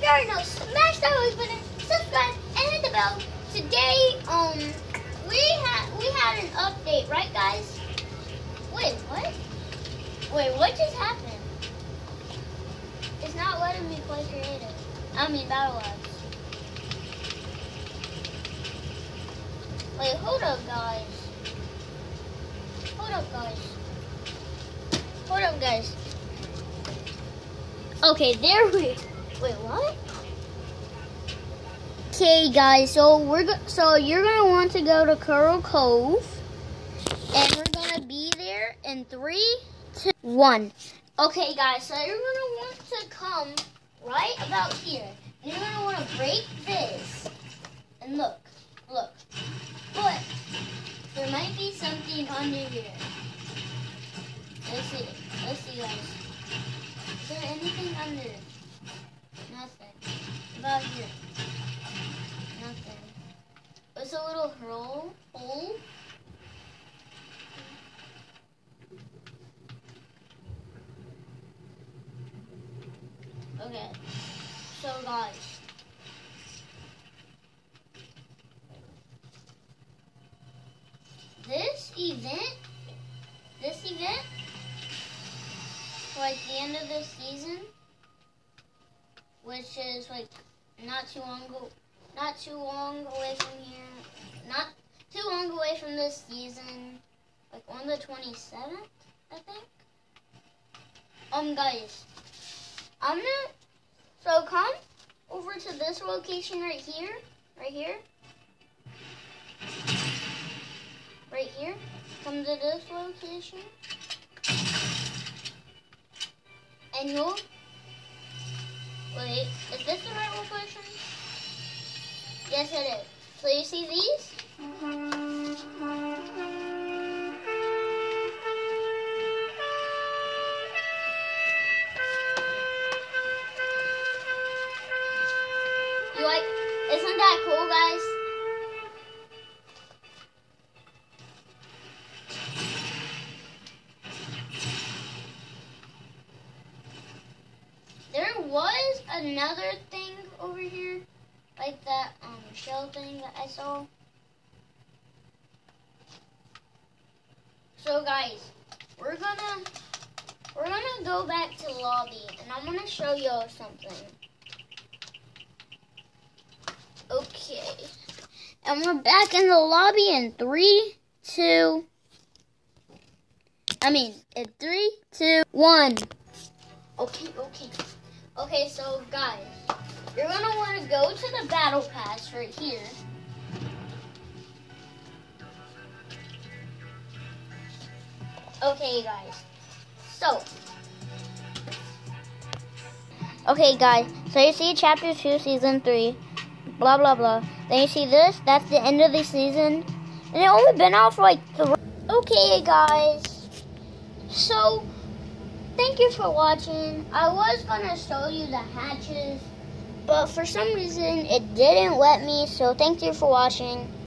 you already know, smash that like button, subscribe, and hit the bell. Today, um, we had we had an update, right, guys? Wait, what? Wait, what just happened? It's not letting me play creative. I mean, battle labs. Wait, hold up, guys. Hold up, guys. Hold up, guys. Okay, there we. Wait, what? Okay, guys. So we're so you're gonna want to go to Coral Cove, and we're gonna be there in three, two, one. Okay, guys. So you're gonna want to come right about here. And you're gonna want to break this, and look, look. But there might be something under here. Let's see. Let's see, guys. Is there anything under? About here. Nothing. It's a little hole. Hole. Okay. So, guys. This event, this event, like the end of the season, which is like not too long not too long away from here, not too long away from this season, like on the 27th, I think. Um, guys, I'm gonna, so come over to this location right here, right here, right here, come to this location, and you'll, wait, is this the right? Yes, it is. So you see these? You like, isn't that cool, guys? There was another thing over here, like that um shell thing that I saw. So guys, we're gonna we're gonna go back to lobby and I'm gonna show y'all something. Okay. And we're back in the lobby in three, two, I mean, in three, two, one. Okay, okay. Okay, so guys, go to the battle pass right here. Okay, guys. So, okay, guys. So you see chapter two, season three, blah blah blah. Then you see this. That's the end of the season, and it only been out for like three. Okay, guys. So thank you for watching. I was gonna show you the hatches, but for some reason it didn't let me. So thank you for watching.